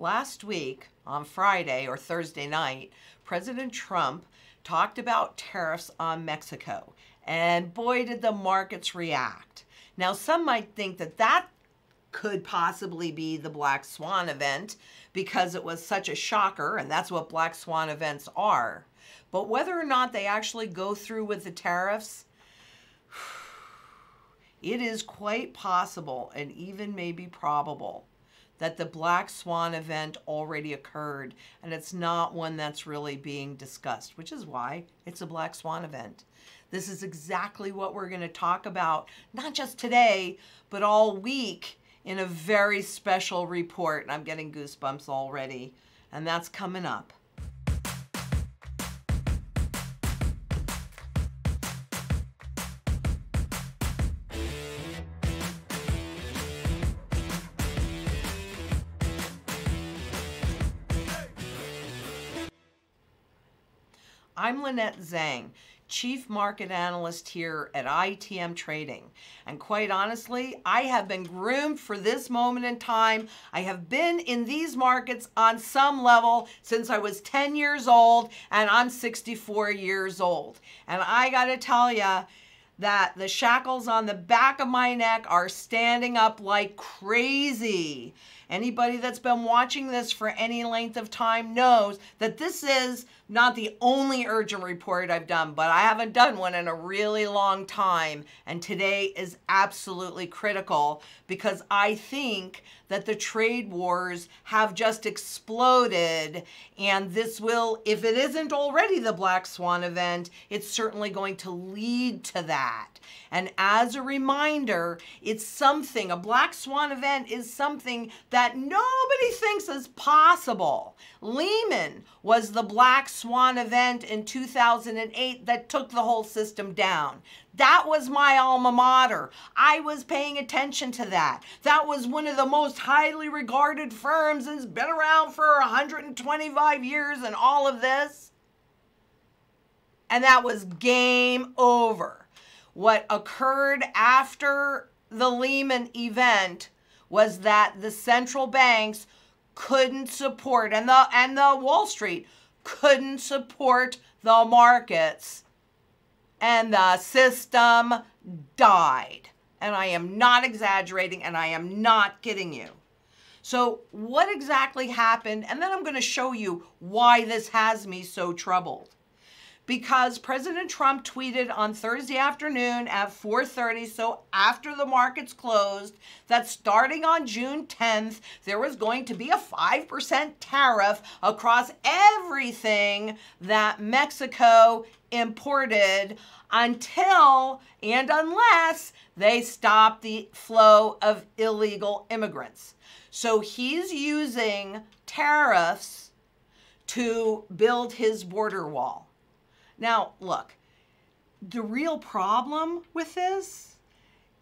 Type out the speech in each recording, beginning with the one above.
Last week, on Friday or Thursday night, President Trump talked about tariffs on Mexico. And boy, did the markets react. Now, some might think that that could possibly be the Black Swan event because it was such a shocker, and that's what Black Swan events are. But whether or not they actually go through with the tariffs, it is quite possible and even maybe probable that the Black Swan event already occurred and it's not one that's really being discussed, which is why it's a Black Swan event. This is exactly what we're going to talk about, not just today, but all week in a very special report. And I'm getting goosebumps already, and that's coming up. Lynette Zang, Chief Market Analyst here at ITM Trading. And quite honestly, I have been groomed for this moment in time. I have been in these markets on some level since I was 10 years old, and I'm 64 years old. And I got to tell you, that the shackles on the back of my neck are standing up like crazy. Anybody that's been watching this for any length of time knows that this is not the only urgent report I've done, but I haven't done one in a really long time. And today is absolutely critical because I think that the trade wars have just exploded. And this will, if it isn't already the Black Swan event, it's certainly going to lead to that. And as a reminder, it's something, a Black Swan event is something that nobody thinks is possible. Lehman was the Black Swan event in 2008 that took the whole system down. That was my alma mater. I was paying attention to that. That was one of the most highly regarded firms and has been around for 125 years and all of this. And that was game over. What occurred after the Lehman event was that the central banks couldn't support and the and the Wall Street couldn't support the markets and the system died. And I am not exaggerating and I am not kidding you. So, what exactly happened? And then I'm going to show you why this has me so troubled because President Trump tweeted on Thursday afternoon at 4:30, so after the markets closed, that starting on June 10th, there was going to be a 5% tariff across everything that Mexico imported until and unless they stop the flow of illegal immigrants. So he's using tariffs to build his border wall. Now, look, the real problem with this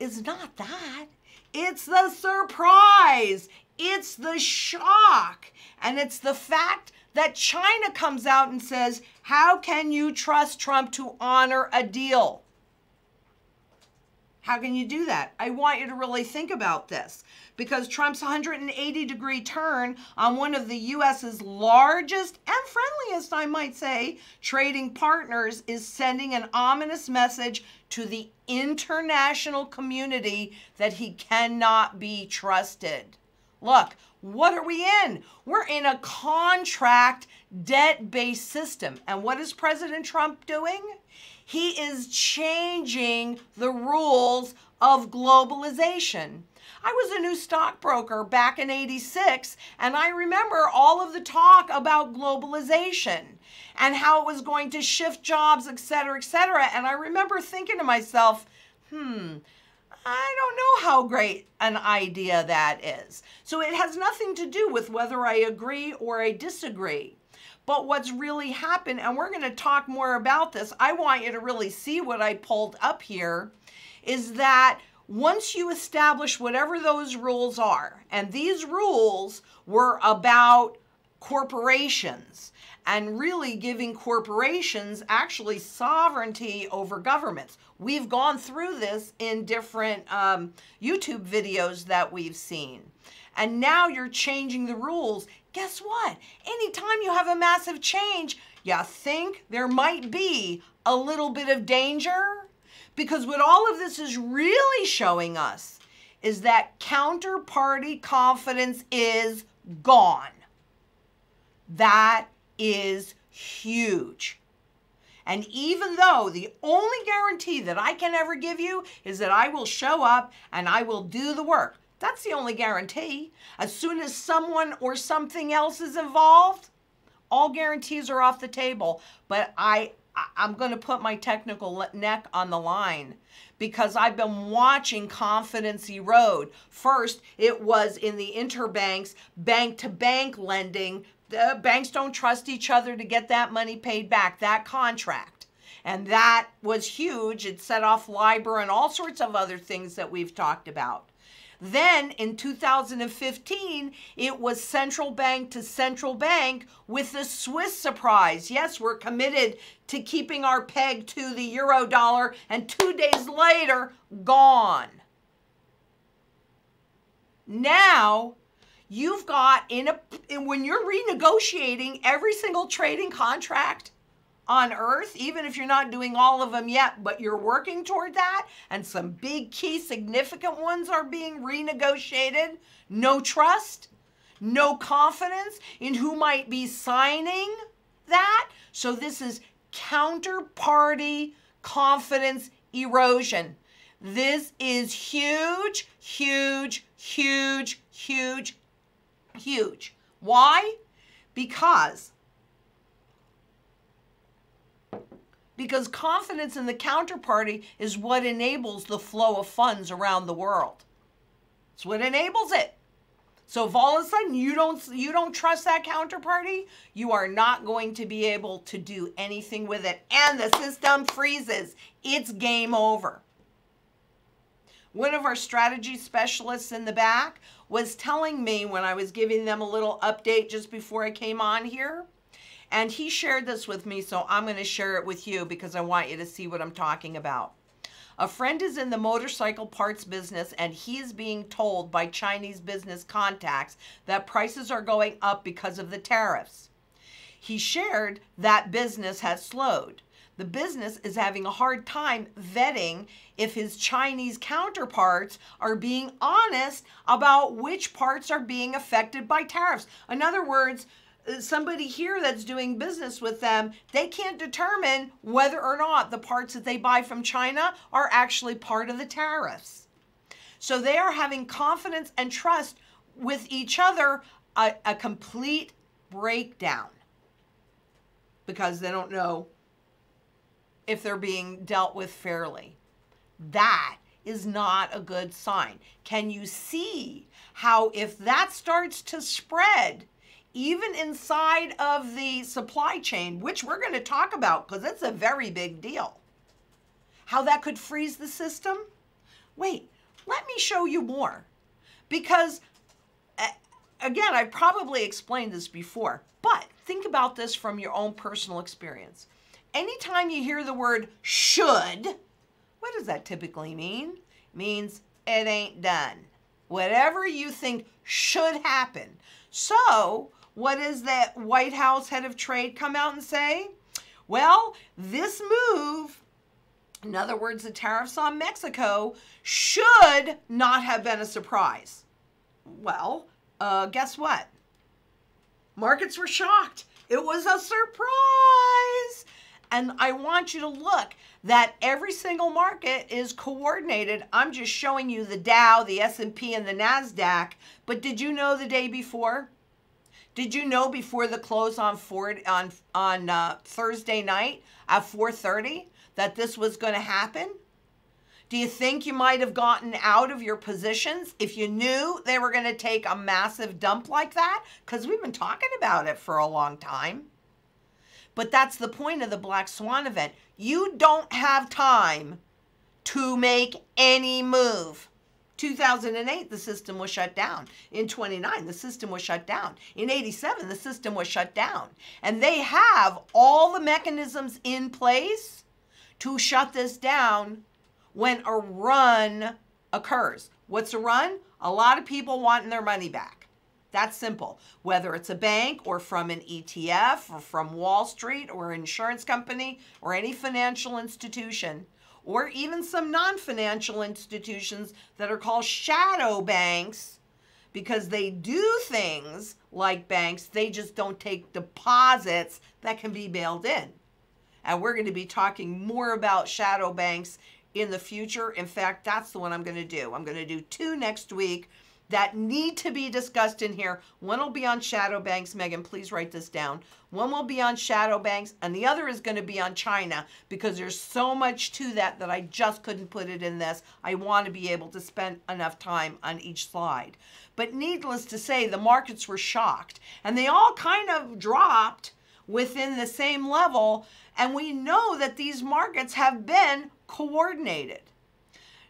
is not that. It's the surprise. It's the shock. And it's the fact that China comes out and says, How can you trust Trump to honor a deal? How can you do that? I want you to really think about this because Trump's 180 degree turn on one of the US's largest and friendliest, I might say, trading partners is sending an ominous message to the international community that he cannot be trusted. Look, what are we in? We're in a contract debt based system. And what is President Trump doing? He is changing the rules of globalization. I was a new stockbroker back in 86, and I remember all of the talk about globalization and how it was going to shift jobs, et cetera, et cetera. And I remember thinking to myself, hmm, I don't know how great an idea that is. So it has nothing to do with whether I agree or I disagree. But what's really happened, and we're going to talk more about this, I want you to really see what I pulled up here, is that once you establish whatever those rules are, and these rules were about corporations and really giving corporations actually sovereignty over governments. We've gone through this in different um, YouTube videos that we've seen. And now you're changing the rules. Guess what? Anytime you have a massive change, you think there might be a little bit of danger? Because what all of this is really showing us is that counterparty confidence is gone. That is huge. And even though the only guarantee that I can ever give you is that I will show up and I will do the work, that's the only guarantee. As soon as someone or something else is involved, all guarantees are off the table. But I, I'm going to put my technical neck on the line because I've been watching confidence erode. First, it was in the interbanks, bank to bank lending the banks don't trust each other to get that money paid back, that contract. And that was huge. It set off LIBOR and all sorts of other things that we've talked about. Then in 2015, it was central bank to central bank with the Swiss surprise. Yes, we're committed to keeping our peg to the euro dollar, and two days later, gone. Now, you've got in a when you're renegotiating every single trading contract on earth even if you're not doing all of them yet but you're working toward that and some big key significant ones are being renegotiated no trust no confidence in who might be signing that so this is counterparty confidence erosion this is huge huge huge huge Huge. Why? Because because confidence in the counterparty is what enables the flow of funds around the world. It's what enables it. So if all of a sudden you don't you don't trust that counterparty, you are not going to be able to do anything with it and the system freezes. It's game over. One of our strategy specialists in the back was telling me when I was giving them a little update just before I came on here. And he shared this with me, so I'm going to share it with you because I want you to see what I'm talking about. A friend is in the motorcycle parts business and he is being told by Chinese business contacts that prices are going up because of the tariffs. He shared that business has slowed the business is having a hard time vetting if his Chinese counterparts are being honest about which parts are being affected by tariffs. In other words, somebody here that's doing business with them, they can't determine whether or not the parts that they buy from China are actually part of the tariffs. So they are having confidence and trust with each other, a, a complete breakdown because they don't know if they're being dealt with fairly. That is not a good sign. Can you see how, if that starts to spread, even inside of the supply chain, which we're going to talk about because it's a very big deal, how that could freeze the system? Wait, let me show you more. Because, again, I've probably explained this before, but think about this from your own personal experience anytime you hear the word should, what does that typically mean? It means it ain't done. Whatever you think should happen. So, what does that White House head of trade come out and say? Well, this move, in other words, the tariffs on Mexico, should not have been a surprise. Well, uh, guess what? Markets were shocked. It was a surprise. And I want you to look that every single market is coordinated. I'm just showing you the Dow, the S&P and the Nasdaq, but did you know the day before? Did you know before the close on Ford on on uh, Thursday night at 4:30 that this was going to happen? Do you think you might have gotten out of your positions if you knew they were going to take a massive dump like that? Because we've been talking about it for a long time. But that's the point of the Black Swan event. You don't have time to make any move. 2008, the system was shut down. In 29, the system was shut down. In 87, the system was shut down. And they have all the mechanisms in place to shut this down when a run occurs. What's a run? A lot of people wanting their money back. That's simple. Whether it's a bank or from an ETF or from Wall Street or insurance company or any financial institution, or even some non financial institutions that are called shadow banks because they do things like banks, they just don't take deposits that can be bailed in. And we're going to be talking more about shadow banks in the future. In fact, that's the one I'm going to do. I'm going to do two next week that need to be discussed in here. One will be on shadow banks. Megan, please write this down. One will be on shadow banks, and the other is going to be on China because there's so much to that that I just couldn't put it in this. I want to be able to spend enough time on each slide. But needless to say, the markets were shocked, and they all kind of dropped within the same level. And we know that these markets have been coordinated.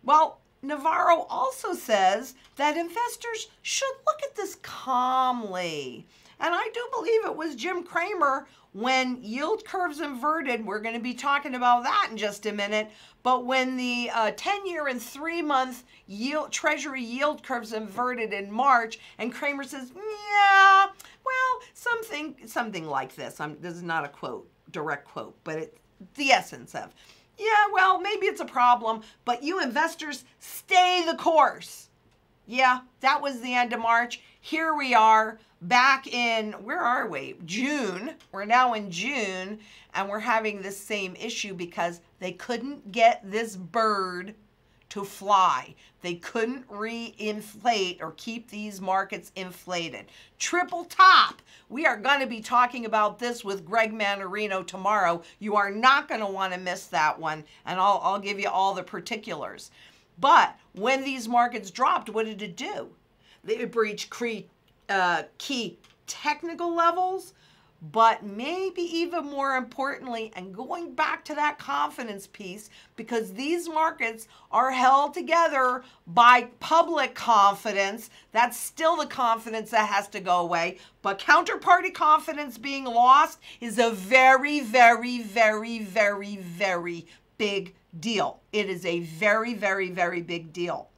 Well, Navarro also says that investors should look at this calmly. And I do believe it was Jim Cramer when yield curves inverted. We're going to be talking about that in just a minute. But when the uh, 10 year and three month yield, treasury yield curves inverted in March, and Cramer says, yeah, well, something, something like this. I'm, this is not a quote, direct quote, but it's the essence of yeah, well, maybe it's a problem, but you investors stay the course. Yeah, that was the end of March. Here we are back in, where are we? June. We're now in June, and we're having this same issue because they couldn't get this bird to fly. They couldn't re-inflate or keep these markets inflated. Triple top. We are going to be talking about this with Greg Mannarino tomorrow. You are not going to want to miss that one, and I'll, I'll give you all the particulars. But when these markets dropped, what did it do? It breached uh, key technical levels, but maybe even more importantly, and going back to that confidence piece, because these markets are held together by public confidence. That's still the confidence that has to go away. But counterparty confidence being lost is a very, very, very, very, very big deal. It is a very, very, very big deal.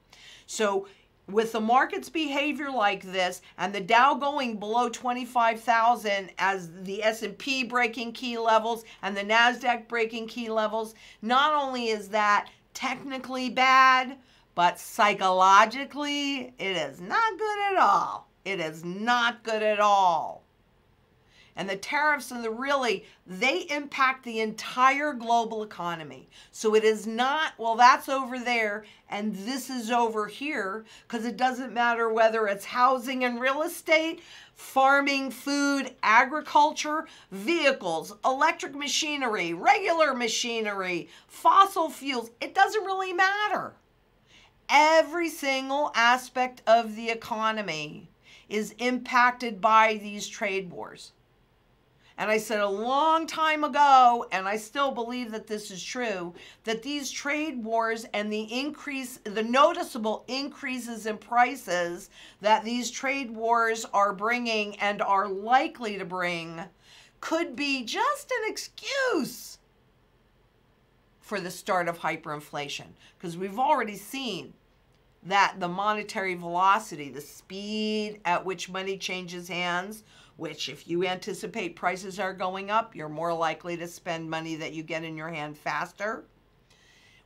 So with the market's behavior like this and the Dow going below 25,000 as the S&P breaking key levels and the Nasdaq breaking key levels, not only is that technically bad, but psychologically it is not good at all. It is not good at all and the tariffs and the really, they impact the entire global economy. So it is not, well, that's over there and this is over here, because it doesn't matter whether it's housing and real estate, farming, food, agriculture, vehicles, electric machinery, regular machinery, fossil fuels. It doesn't really matter. Every single aspect of the economy is impacted by these trade wars. And I said a long time ago, and I still believe that this is true, that these trade wars and the increase, the noticeable increases in prices that these trade wars are bringing and are likely to bring could be just an excuse for the start of hyperinflation. Because we've already seen that the monetary velocity, the speed at which money changes hands, which if you anticipate prices are going up, you're more likely to spend money that you get in your hand faster.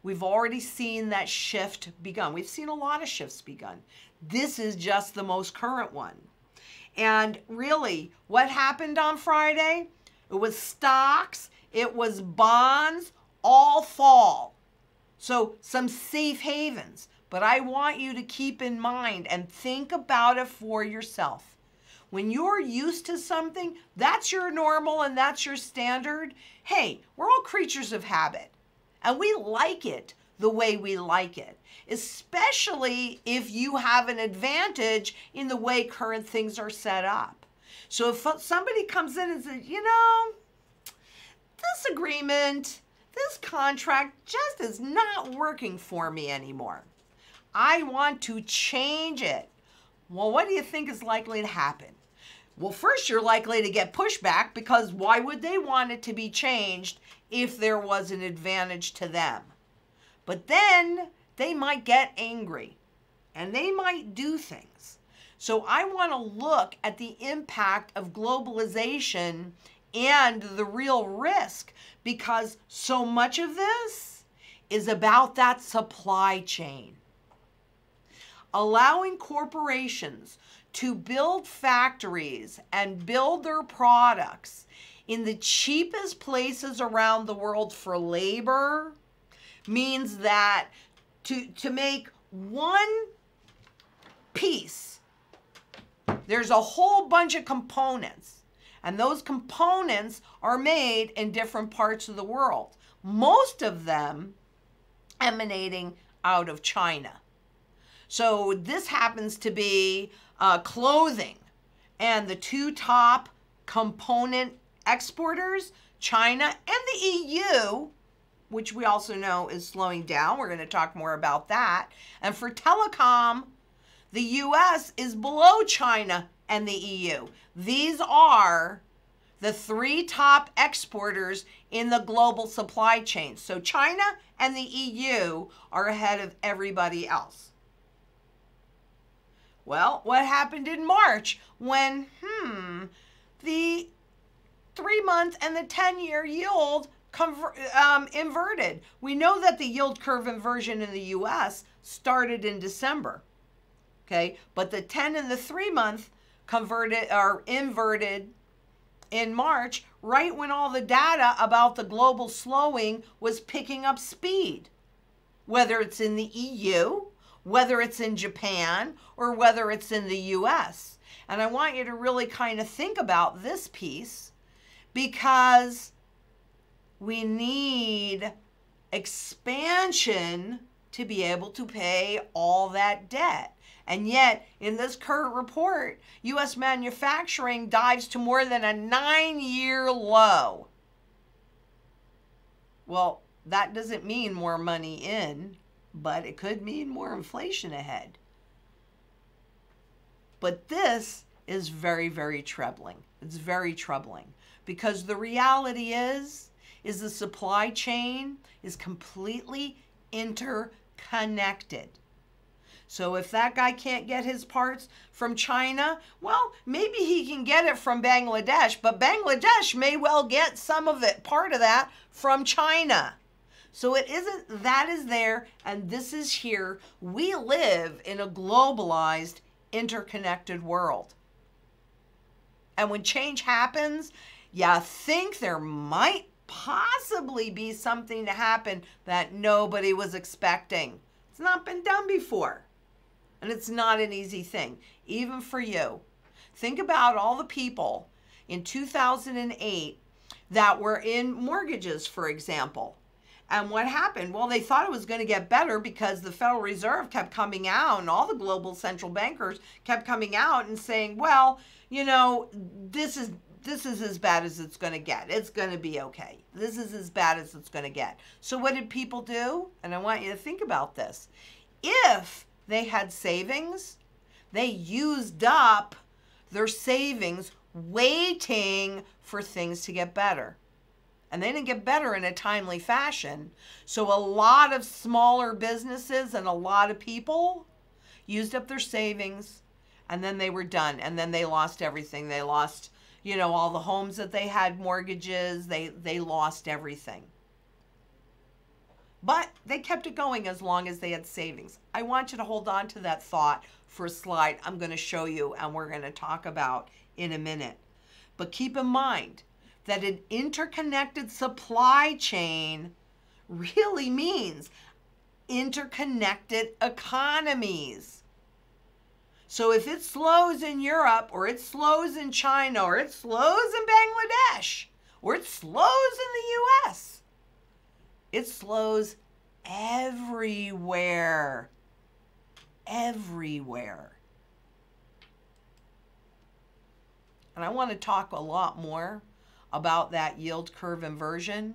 We've already seen that shift begun. We've seen a lot of shifts begun. This is just the most current one. And really, what happened on Friday? It was stocks, it was bonds, all fall. So, some safe havens. But I want you to keep in mind and think about it for yourself when you're used to something, that's your normal and that's your standard. Hey, we're all creatures of habit and we like it the way we like it, especially if you have an advantage in the way current things are set up. So if somebody comes in and says, you know, this agreement, this contract just is not working for me anymore. I want to change it. Well, what do you think is likely to happen? Well, first, you're likely to get pushback because why would they want it to be changed if there was an advantage to them? But then they might get angry and they might do things. So I want to look at the impact of globalization and the real risk because so much of this is about that supply chain. Allowing corporations to build factories and build their products in the cheapest places around the world for labor means that to, to make one piece, there's a whole bunch of components. And those components are made in different parts of the world, most of them emanating out of China. So this happens to be uh, clothing. And the two top component exporters, China and the EU, which we also know is slowing down. We're going to talk more about that. And for telecom, the US is below China and the EU. These are the three top exporters in the global supply chain. So China and the EU are ahead of everybody else. Well, what happened in March when, hmm, the three month and the 10 year yield um, inverted? We know that the yield curve inversion in the US started in December. Okay, but the 10 and the three month converted or inverted in March, right when all the data about the global slowing was picking up speed, whether it's in the EU whether it's in Japan or whether it's in the US. And I want you to really kind of think about this piece because we need expansion to be able to pay all that debt. And yet, in this current report, US manufacturing dives to more than a nine year low. Well, that doesn't mean more money in but it could mean more inflation ahead. But this is very, very troubling. It's very troubling because the reality is, is the supply chain is completely interconnected. So if that guy can't get his parts from China, well, maybe he can get it from Bangladesh, but Bangladesh may well get some of it, part of that, from China. So it isn't that is there and this is here. We live in a globalized, interconnected world. And when change happens, you think there might possibly be something to happen that nobody was expecting. It's not been done before. And it's not an easy thing, even for you. Think about all the people in 2008 that were in mortgages, for example. And what happened? Well, they thought it was going to get better because the Federal Reserve kept coming out and all the global central bankers kept coming out and saying, well, you know, this is this is as bad as it's going to get. It's going to be okay. This is as bad as it's going to get. So what did people do? And I want you to think about this. If they had savings, they used up their savings waiting for things to get better and they didn't get better in a timely fashion. So a lot of smaller businesses and a lot of people used up their savings and then they were done and then they lost everything. They lost, you know, all the homes that they had mortgages, they they lost everything. But they kept it going as long as they had savings. I want you to hold on to that thought for a slide I'm going to show you and we're going to talk about in a minute. But keep in mind, that an interconnected supply chain really means interconnected economies. So if it slows in Europe or it slows in China or it slows in Bangladesh or it slows in the US, it slows everywhere. Everywhere. And I want to talk a lot more about that yield curve inversion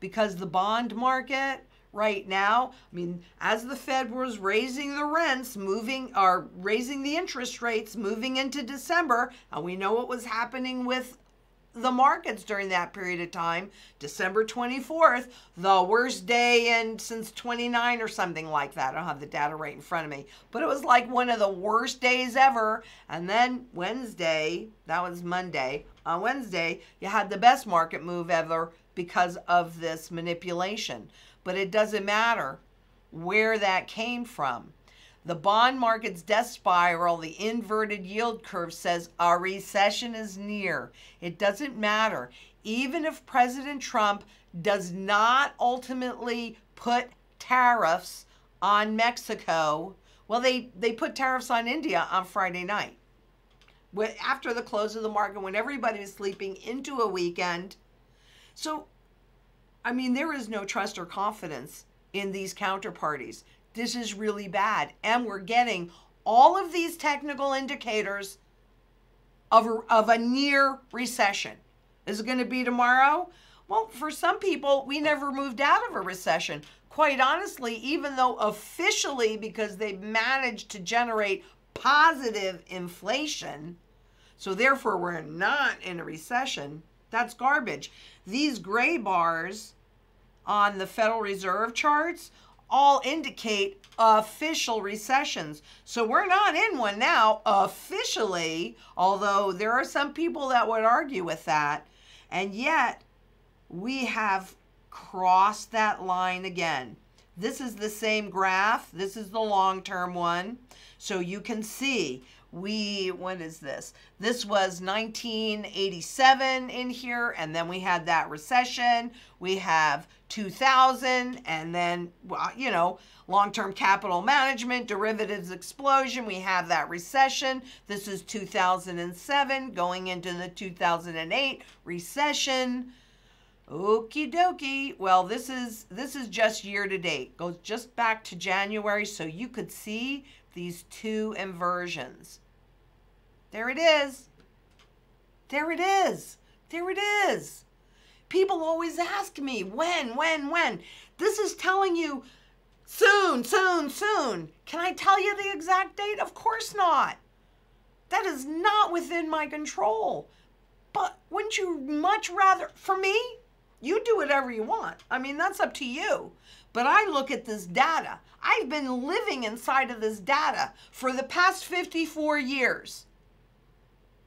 because the bond market right now. I mean, as the Fed was raising the rents, moving or raising the interest rates, moving into December, and we know what was happening with the markets during that period of time. December 24th, the worst day in since 29 or something like that. I don't have the data right in front of me, but it was like one of the worst days ever. And then Wednesday, that was Monday. On Wednesday, you had the best market move ever because of this manipulation. But it doesn't matter where that came from. The bond market's death spiral, the inverted yield curve says a recession is near. It doesn't matter. Even if President Trump does not ultimately put tariffs on Mexico, well, they, they put tariffs on India on Friday night. After the close of the market, when everybody was sleeping into a weekend. So, I mean, there is no trust or confidence in these counterparties this is really bad. And we're getting all of these technical indicators of a, of a near recession. Is it going to be tomorrow? Well, for some people, we never moved out of a recession. Quite honestly, even though officially, because they've managed to generate positive inflation, so therefore we're not in a recession, that's garbage. These gray bars on the Federal Reserve charts all indicate official recessions. So we're not in one now officially, although there are some people that would argue with that. And yet we have crossed that line again. This is the same graph. This is the long term one. So you can see we, what is this? This was 1987 in here, and then we had that recession. We have 2000, and then, well, you know, long term capital management, derivatives explosion. We have that recession. This is 2007, going into the 2008 recession. Okie dokie. Well, this is this is just year to date. Goes just back to January, so you could see these two inversions. There it is. There it is. There it is. People always ask me, when, when, when? This is telling you soon, soon, soon. Can I tell you the exact date? Of course not. That is not within my control. But wouldn't you much rather, for me, you do whatever you want. I mean, that's up to you. But I look at this data. I've been living inside of this data for the past 54 years.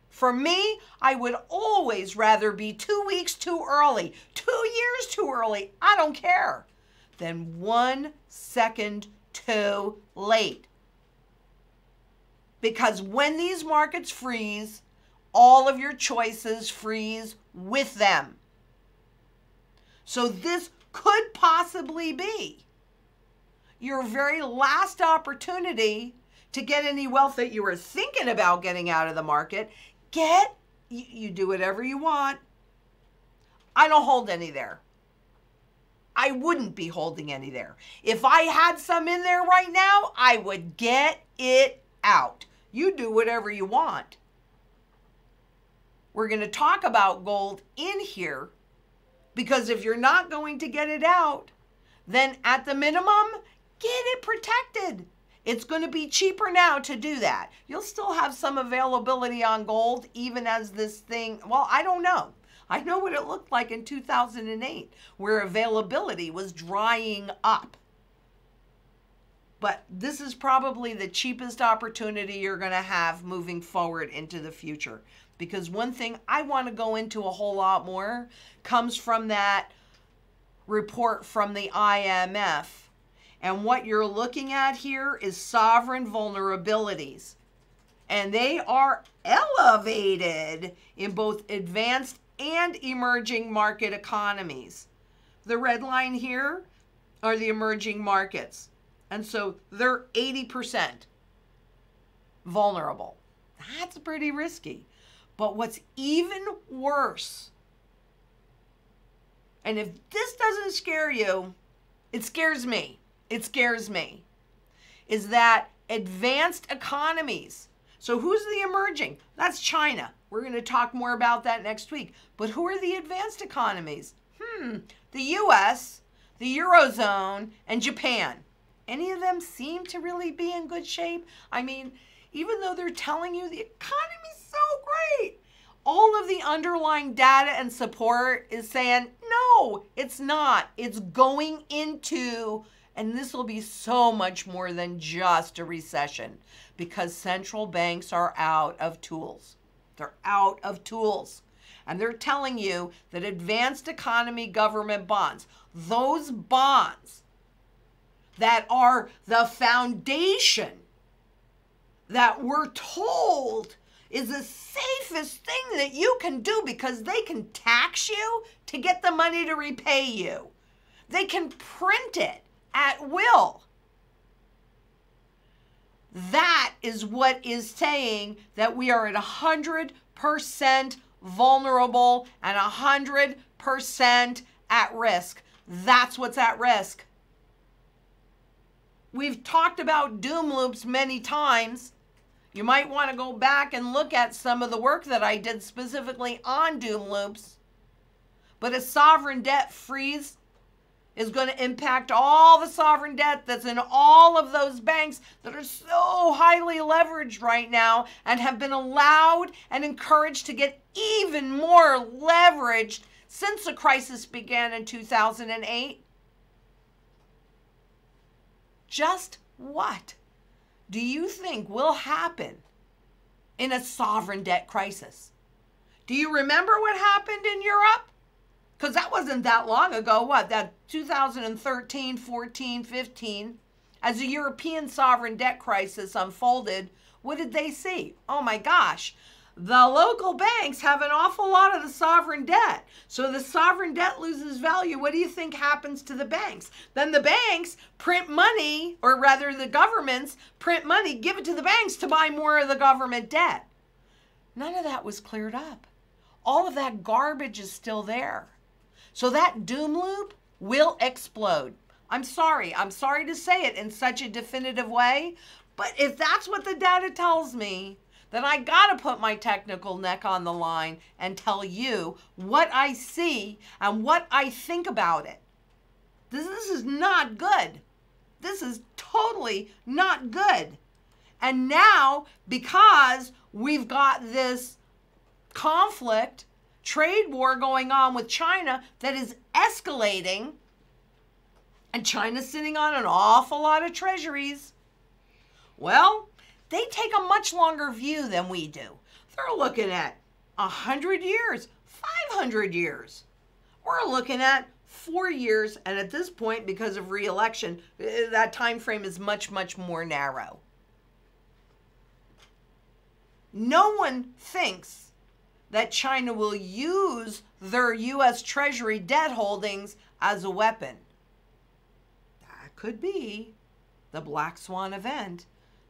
For me, I would always rather be two weeks too early, two years too early, I don't care, than one second too late. Because when these markets freeze, all of your choices freeze with them. So this could possibly be your very last opportunity to get any wealth that you were thinking about getting out of the market. Get, you, you do whatever you want. I don't hold any there. I wouldn't be holding any there. If I had some in there right now, I would get it out. You do whatever you want. We're going to talk about gold in here because if you're not going to get it out, then at the minimum, get it protected. It's going to be cheaper now to do that. You'll still have some availability on gold even as this thing, well, I don't know. I know what it looked like in 2008 where availability was drying up. But this is probably the cheapest opportunity you're going to have moving forward into the future. Because one thing I want to go into a whole lot more comes from that report from the IMF and what you're looking at here is sovereign vulnerabilities. And they are elevated in both advanced and emerging market economies. The red line here are the emerging markets. And so they're 80% vulnerable. That's pretty risky. But what's even worse, and if this doesn't scare you, it scares me it scares me, is that advanced economies. So, who's the emerging? That's China. We're going to talk more about that next week. But who are the advanced economies? Hmm, the US, the Eurozone, and Japan. Any of them seem to really be in good shape? I mean, even though they're telling you the economy's so great, all of the underlying data and support is saying, no, it's not. It's going into, and this will be so much more than just a recession because central banks are out of tools. They're out of tools. And they're telling you that advanced economy government bonds, those bonds that are the foundation that we're told is the safest thing that you can do because they can tax you to get the money to repay you. They can print it at will. That is what is saying that we are at 100% vulnerable and 100% at risk. That's what's at risk. We've talked about doom loops many times. You might want to go back and look at some of the work that I did specifically on doom loops. But a sovereign debt freeze is going to impact all the sovereign debt that's in all of those banks that are so highly leveraged right now and have been allowed and encouraged to get even more leveraged since the crisis began in 2008. Just what do you think will happen in a sovereign debt crisis? Do you remember what happened in Europe? Because that wasn't that long ago. What, that 2013, 14, 15, as the European sovereign debt crisis unfolded, what did they see? Oh my gosh, the local banks have an awful lot of the sovereign debt. So the sovereign debt loses value. What do you think happens to the banks? Then the banks print money, or rather, the governments print money, give it to the banks to buy more of the government debt. None of that was cleared up. All of that garbage is still there. So that doom loop will explode. I'm sorry. I'm sorry to say it in such a definitive way, but if that's what the data tells me, then I got to put my technical neck on the line and tell you what I see and what I think about it. This, this is not good. This is totally not good. And now, because we've got this conflict, trade war going on with China that is escalating, and China's sitting on an awful lot of treasuries. Well, they take a much longer view than we do. They're looking at 100 years, 500 years. We're looking at four years, and at this point, because of reelection, eh, that time frame is much, much more narrow. No one thinks that China will use their U.S. Treasury debt holdings as a weapon. That could be the black swan event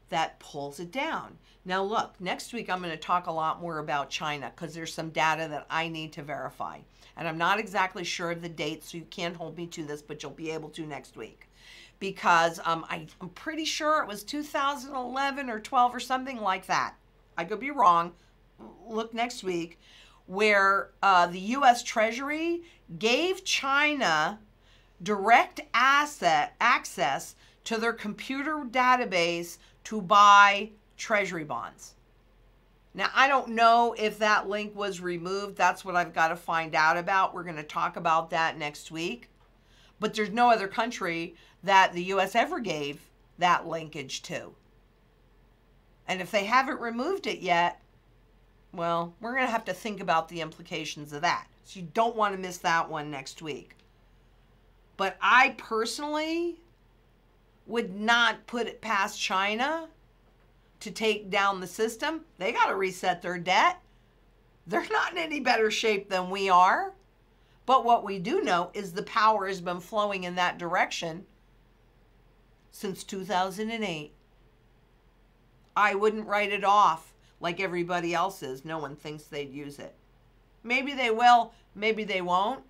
that pulls it down. Now, look, next week I'm going to talk a lot more about China because there's some data that I need to verify. And I'm not exactly sure of the date, so you can't hold me to this, but you'll be able to next week. Because um, I, I'm pretty sure it was 2011 or 12 or something like that. I could be wrong. Look next week, where uh, the U.S. Treasury gave China direct asset access to their computer database to buy treasury bonds. Now, I don't know if that link was removed. That's what I've got to find out about. We're going to talk about that next week. But there's no other country that the U.S. ever gave that linkage to. And if they haven't removed it yet, well, we're going to have to think about the implications of that. So you don't want to miss that one next week. But I personally would not put it past China to take down the system. They got to reset their debt. They're not in any better shape than we are. But what we do know is the power has been flowing in that direction since 2008. I wouldn't write it off like everybody else is. No one thinks they'd use it. Maybe they will, maybe they won't.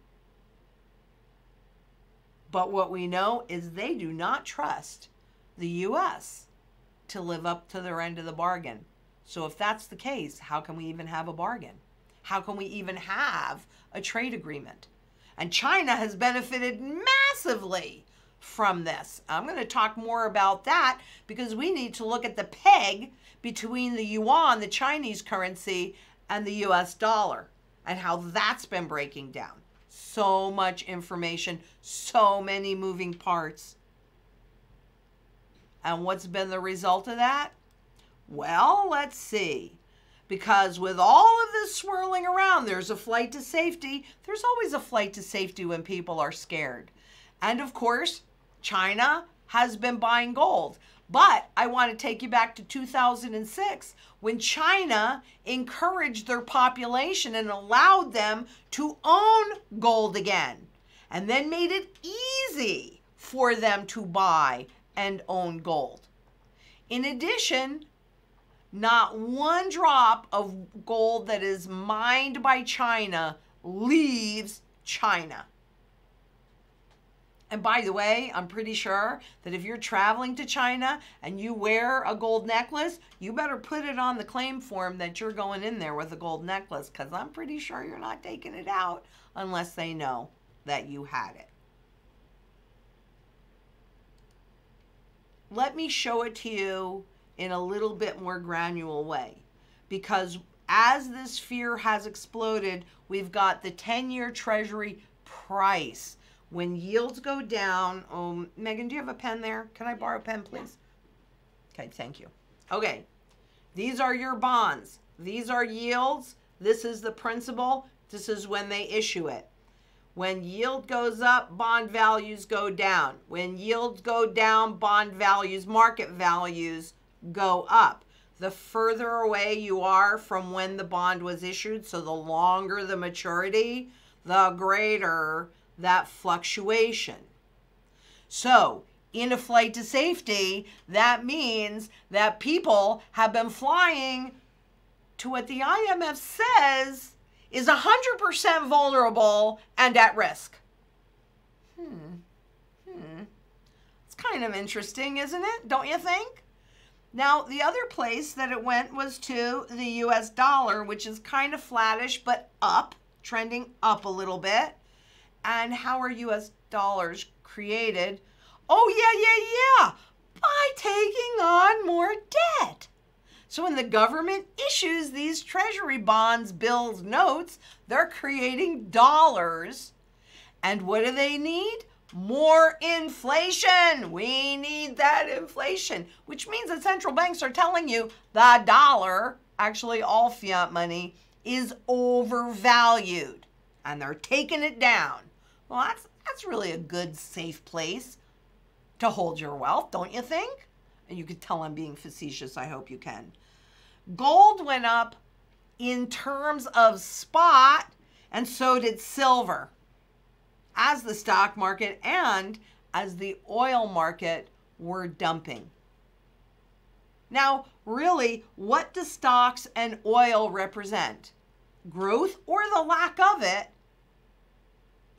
But what we know is they do not trust the U.S. to live up to their end of the bargain. So if that's the case, how can we even have a bargain? How can we even have a trade agreement? And China has benefited massively from this. I'm going to talk more about that because we need to look at the peg between the yuan, the Chinese currency, and the US dollar and how that's been breaking down. So much information, so many moving parts. And what's been the result of that? Well, let's see. Because with all of this swirling around, there's a flight to safety. There's always a flight to safety when people are scared. And of course, China has been buying gold. But I want to take you back to 2006 when China encouraged their population and allowed them to own gold again and then made it easy for them to buy and own gold. In addition, not one drop of gold that is mined by China leaves China. And by the way, I'm pretty sure that if you're traveling to China and you wear a gold necklace, you better put it on the claim form that you're going in there with a gold necklace because I'm pretty sure you're not taking it out unless they know that you had it. Let me show it to you in a little bit more granular way because as this fear has exploded, we've got the 10 year Treasury price when yields go down, um, Megan, do you have a pen there? Can I borrow a pen, please? Okay, thank you. Okay, these are your bonds. These are yields. This is the principal. This is when they issue it. When yield goes up, bond values go down. When yields go down, bond values, market values go up. The further away you are from when the bond was issued, so the longer the maturity, the greater that fluctuation. So, in a flight to safety, that means that people have been flying to what the IMF says is 100% vulnerable and at risk. Hmm. Hmm. It's kind of interesting, isn't it? Don't you think? Now, the other place that it went was to the US dollar, which is kind of flattish but up, trending up a little bit. And how are US dollars created? Oh, yeah, yeah, yeah, by taking on more debt. So when the government issues these treasury bonds, bills, notes, they're creating dollars. And what do they need? More inflation. We need that inflation, which means that central banks are telling you the dollar, actually all fiat money, is overvalued. And they're taking it down. Well, that's, that's really a good, safe place to hold your wealth, don't you think? And you could tell I'm being facetious. I hope you can. Gold went up in terms of spot, and so did silver as the stock market and as the oil market were dumping. Now, really, what do stocks and oil represent? Growth or the lack of it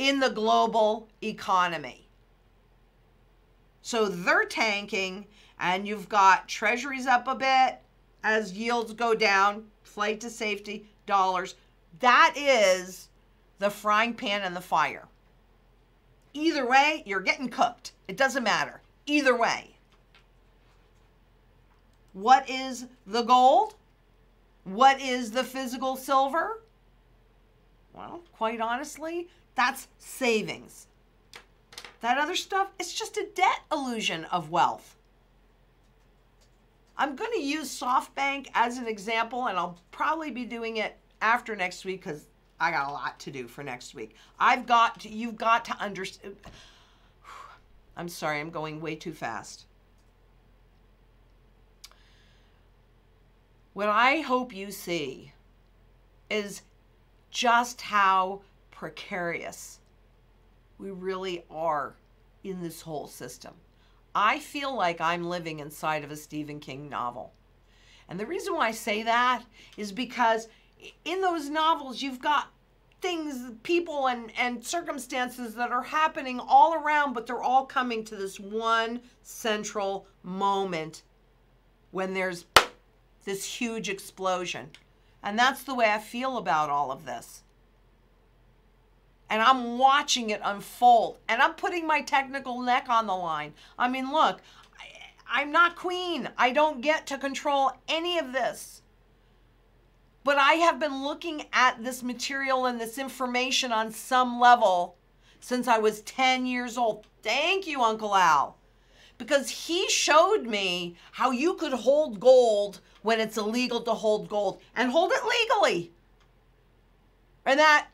in the global economy. So they're tanking, and you've got treasuries up a bit as yields go down, flight to safety, dollars. That is the frying pan and the fire. Either way, you're getting cooked. It doesn't matter. Either way. What is the gold? What is the physical silver? Well, quite honestly, that's savings. That other stuff, it's just a debt illusion of wealth. I'm going to use SoftBank as an example, and I'll probably be doing it after next week because I got a lot to do for next week. I've got to, you've got to understand. I'm sorry, I'm going way too fast. What I hope you see is just how precarious we really are in this whole system. I feel like I'm living inside of a Stephen King novel. And the reason why I say that is because in those novels, you've got things, people, and, and circumstances that are happening all around, but they're all coming to this one central moment when there's this huge explosion. And that's the way I feel about all of this. And I'm watching it unfold and I'm putting my technical neck on the line. I mean, look, I, I'm not queen. I don't get to control any of this. But I have been looking at this material and this information on some level since I was 10 years old. Thank you, Uncle Al. Because he showed me how you could hold gold when it's illegal to hold gold and hold it legally. And that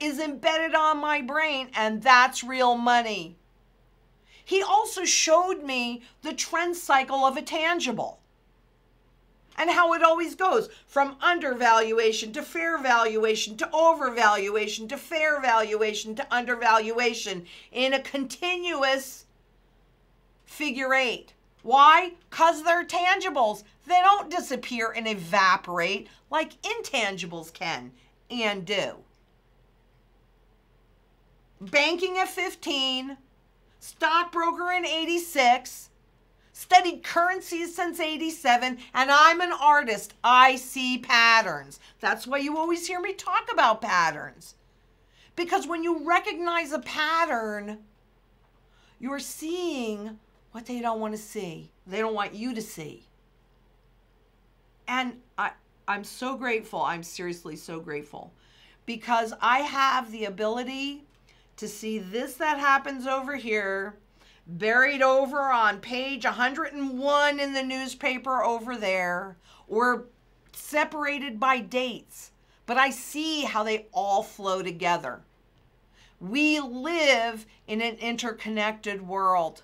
is embedded on my brain, and that's real money. He also showed me the trend cycle of a tangible and how it always goes from undervaluation to fair valuation to overvaluation to fair valuation to undervaluation in a continuous figure eight. Why? Because they're tangibles. They don't disappear and evaporate like intangibles can and do. Banking at 15, stockbroker in 86, studied currencies since 87, and I'm an artist. I see patterns. That's why you always hear me talk about patterns. Because when you recognize a pattern, you're seeing what they don't want to see. They don't want you to see. And I, I'm so grateful. I'm seriously so grateful because I have the ability to see this that happens over here buried over on page 101 in the newspaper over there, or separated by dates, but I see how they all flow together. We live in an interconnected world.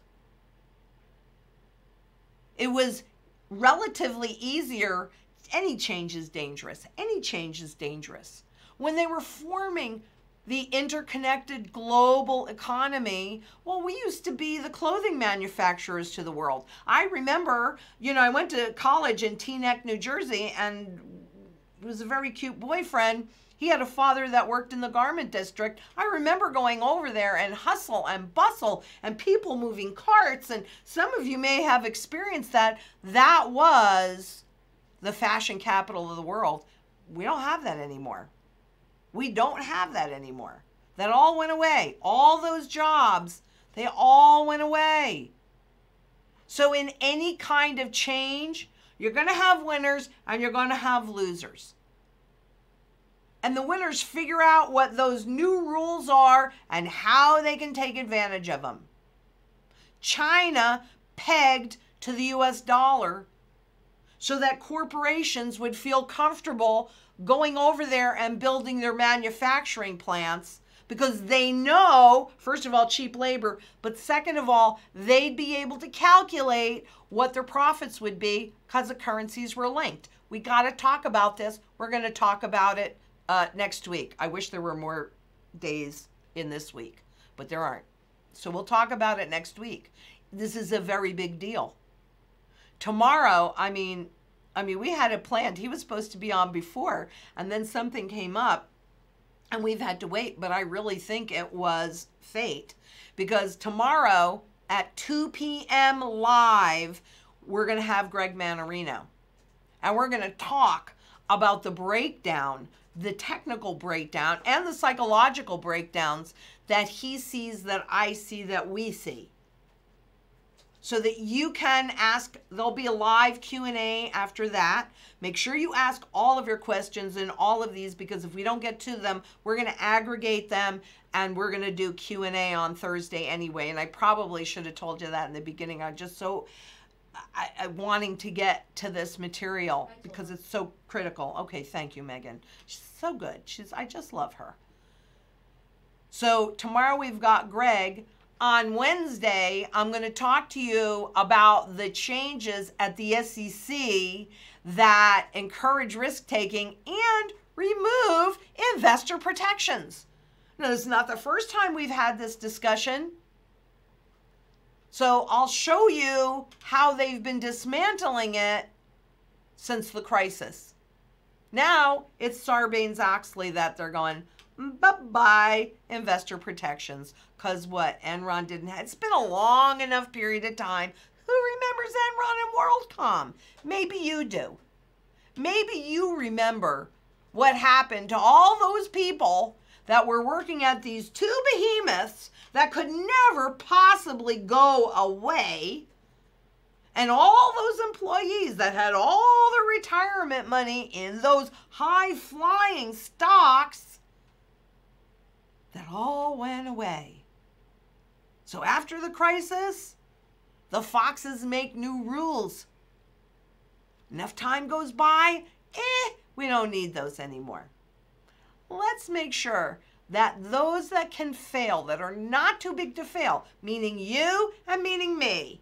It was relatively easier. Any change is dangerous. Any change is dangerous. When they were forming the interconnected global economy, well, we used to be the clothing manufacturers to the world. I remember, you know, I went to college in Teaneck, New Jersey, and was a very cute boyfriend. He had a father that worked in the garment district. I remember going over there and hustle and bustle and people moving carts. And some of you may have experienced that. That was the fashion capital of the world. We don't have that anymore. We don't have that anymore. That all went away. All those jobs, they all went away. So, in any kind of change, you're going to have winners and you're going to have losers. And the winners figure out what those new rules are and how they can take advantage of them. China pegged to the US dollar so that corporations would feel comfortable going over there and building their manufacturing plants because they know, first of all, cheap labor, but second of all, they'd be able to calculate what their profits would be because the currencies were linked. We got to talk about this. We're going to talk about it uh, next week. I wish there were more days in this week, but there aren't. So we'll talk about it next week. This is a very big deal. Tomorrow, I mean, I mean, we had it planned. He was supposed to be on before, and then something came up, and we've had to wait. But I really think it was fate because tomorrow at 2 p.m. live, we're going to have Greg Mannarino, and we're going to talk about the breakdown, the technical breakdown, and the psychological breakdowns that he sees, that I see, that we see so that you can ask there'll be a live q&a after that. Make sure you ask all of your questions in all of these because if we don't get to them we're going to aggregate them and we're going to do q&a on thursday anyway. And i probably should have told you that in the beginning. I'm just so I, I, wanting to get to this material because it's so critical. Okay thank you megan. She's so good. She's i just love her. So tomorrow we've got greg on Wednesday, I'm going to talk to you about the changes at the SEC that encourage risk taking and remove investor protections. Now, this is not the first time we've had this discussion. So I'll show you how they've been dismantling it since the crisis. Now it's Sarbanes Oxley that they're going, bye bye, investor protections. Because what? Enron didn't have, it's been a long enough period of time. Who remembers Enron and WorldCom? Maybe you do. Maybe you remember what happened to all those people that were working at these two behemoths that could never possibly go away. And all those employees that had all the retirement money in those high flying stocks that all went away. So after the crisis, the foxes make new rules. Enough time goes by, eh, we don't need those anymore. Let's make sure that those that can fail, that are not too big to fail, meaning you and meaning me,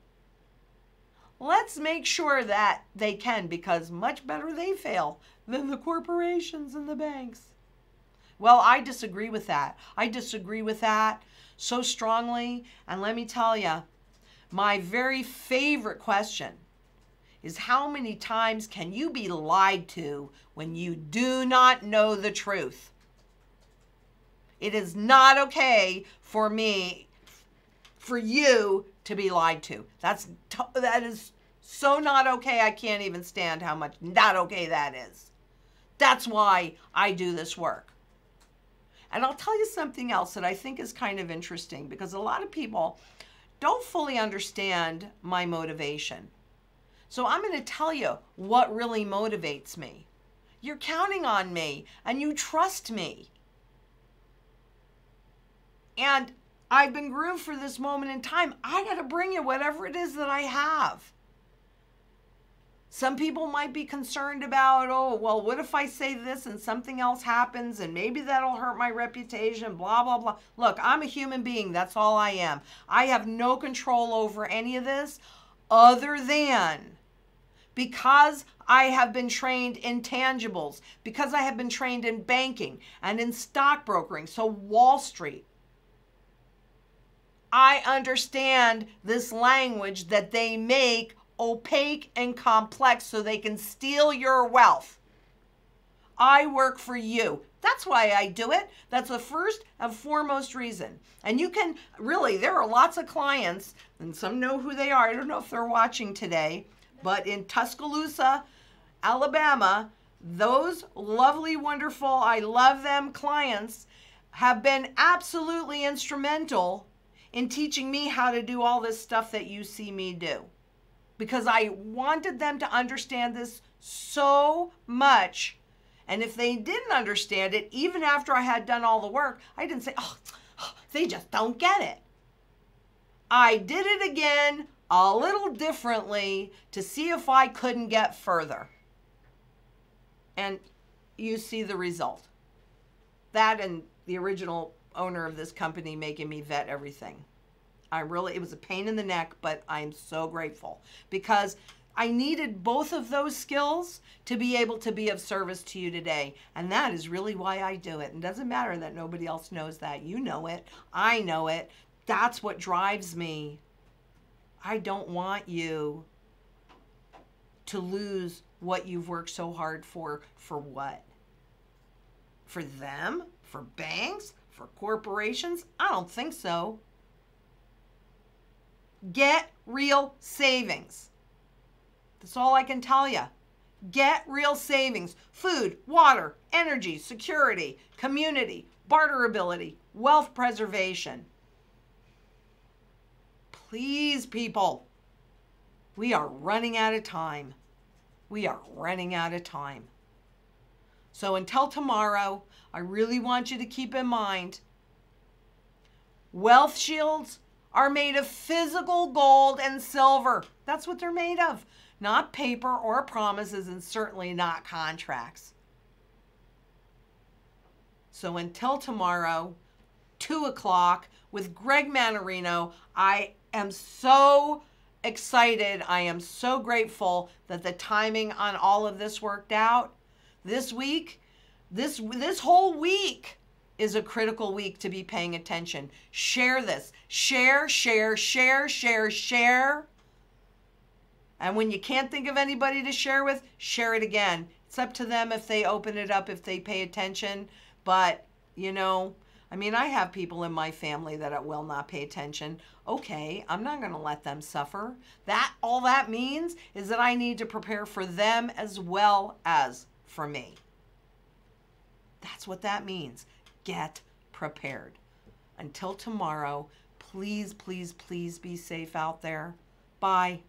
let's make sure that they can because much better they fail than the corporations and the banks. Well, I disagree with that. I disagree with that so strongly. And let me tell you, my very favorite question is how many times can you be lied to when you do not know the truth? It is not okay for me, for you to be lied to. That's that is so not okay. I can't even stand how much not okay that is. That's why I do this work. And I'll tell you something else that I think is kind of interesting because a lot of people don't fully understand my motivation. So I'm going to tell you what really motivates me. You're counting on me and you trust me. And I've been groomed for this moment in time. I got to bring you whatever it is that I have. Some people might be concerned about, oh, well, what if I say this and something else happens and maybe that'll hurt my reputation, blah, blah, blah. Look, I'm a human being. That's all I am. I have no control over any of this other than because I have been trained in tangibles, because I have been trained in banking and in stockbrokering, so Wall Street. I understand this language that they make opaque and complex so they can steal your wealth. I work for you. That's why I do it. That's the first and foremost reason. And you can really, there are lots of clients, and some know who they are. I don't know if they're watching today, but in Tuscaloosa, Alabama, those lovely, wonderful, I love them clients have been absolutely instrumental in teaching me how to do all this stuff that you see me do because I wanted them to understand this so much. And if they didn't understand it, even after I had done all the work, I didn't say, oh, they just don't get it. I did it again a little differently to see if I couldn't get further. And you see the result. That and the original owner of this company making me vet everything. I really, it was a pain in the neck, but I'm so grateful because I needed both of those skills to be able to be of service to you today. And that is really why I do it. And doesn't matter that nobody else knows that. You know it. I know it. That's what drives me. I don't want you to lose what you've worked so hard for. For what? For them? For banks? For corporations? I don't think so. Get real savings. That's all I can tell you. Get real savings. Food, water, energy, security, community, barterability, wealth preservation. Please, people, we are running out of time. We are running out of time. So until tomorrow, I really want you to keep in mind wealth shields are made of physical gold and silver. That's what they're made of, not paper or promises, and certainly not contracts. So until tomorrow, 2 o'clock, with Greg Mannarino, I am so excited. I am so grateful that the timing on all of this worked out. This week, this this whole week, is a critical week to be paying attention. Share this. Share, share, share, share, share. And when you can't think of anybody to share with, share it again. It's up to them if they open it up, if they pay attention. But, you know, I mean, I have people in my family that will not pay attention. Okay, I'm not going to let them suffer. That all that means is that I need to prepare for them as well as for me. That's what that means get prepared. Until tomorrow, please, please, please be safe out there. Bye.